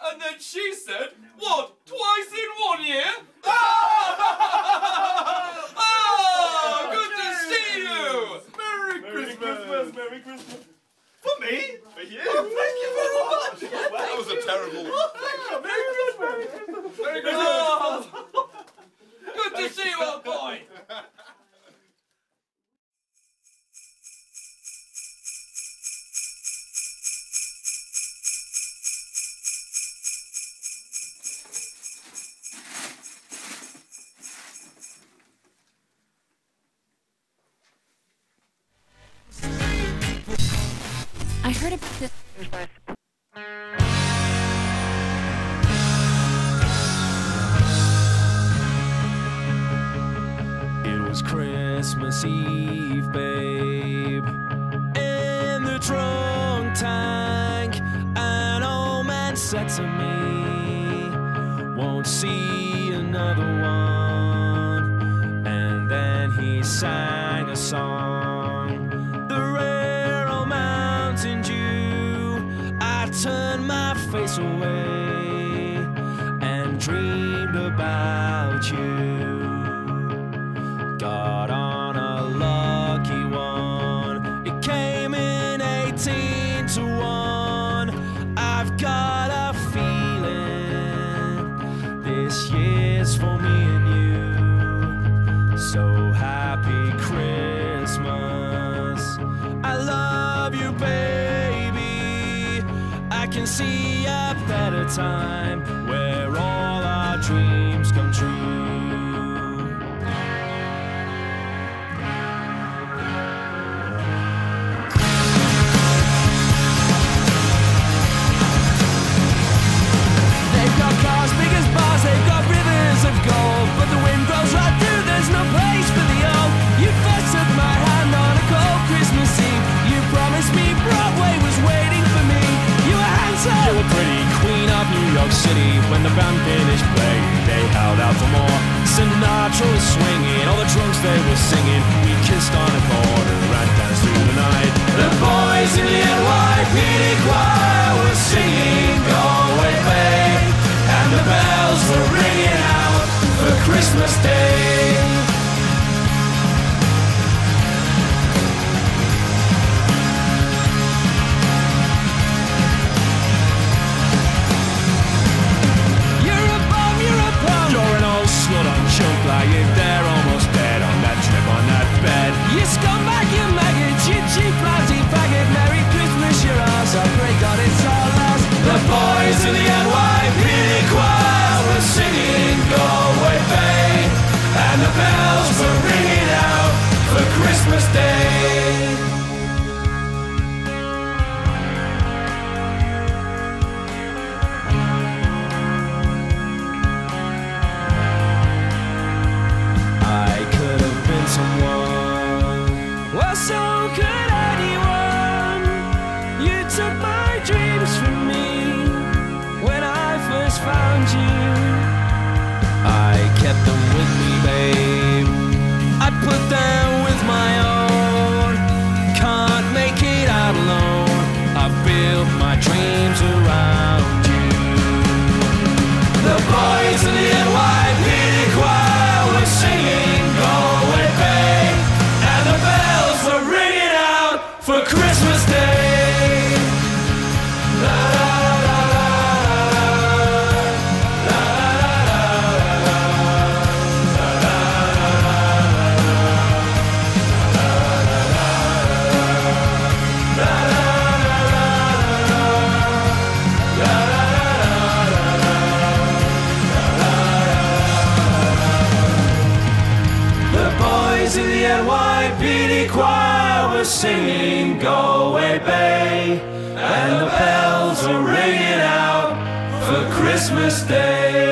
And then she said, What? Twice in one year? Oh, good to see you! Merry Christmas! Merry Christmas! For me? For you? Oh, thank you very much! that was a terrible. Merry Christmas! Very good. Heard. It was Christmas Eve, babe. In the drunk tank, an old man said to me, Won't see another one. And then he sang a song, turned my face away and dreamed about you. Can see a better time. Where York City. When the band finished playing, they held out for more. Sinatra was swinging, all the drunks they were singing. We kissed on a corner and danced through the night. The boys in the NYPD choir were singing Galway Bay, and the bells were ringing out for Christmas Day. So could anyone. You took my dreams from me when I first found you. I kept NYPD choir were singing Galway Bay, and the bells are ringing out for Christmas Day.